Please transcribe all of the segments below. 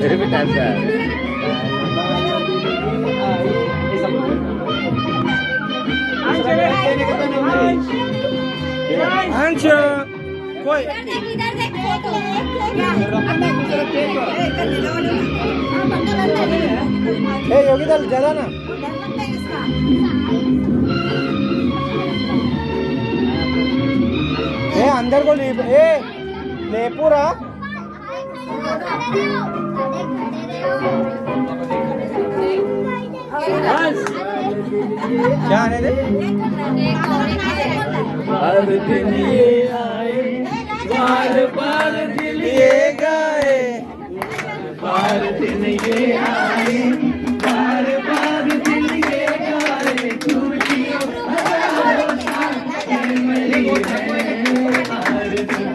मेरे भी टाइम से आया। कोई। इधर देख फ़ोटो ए योगी दल ज़्यादा ना। ए अंदर को ले ए ले पूरा क्या दे हर दिन ये आए बार बार दिल ये गाए बार दिन ये आए बार बार दिल ये गाए खुशियों हज़ारों साथ ये मेरी है हर दिन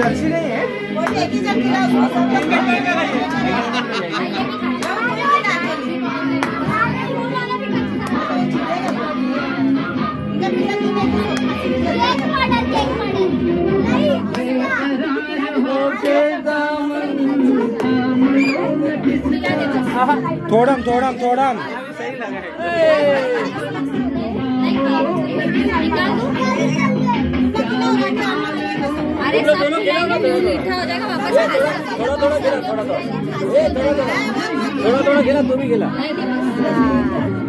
जर्सी नहीं है। थोड़म थोड़म थोड़म। अरे सब मीठा हो जाएगा वापस खा लेना। थोड़ा थोड़ा गिरा थोड़ा थोड़ा ए थोड़ा थोड़ा थोड़ा थोड़ा गिरा तू भी गिरा वो खा लेंगे वो।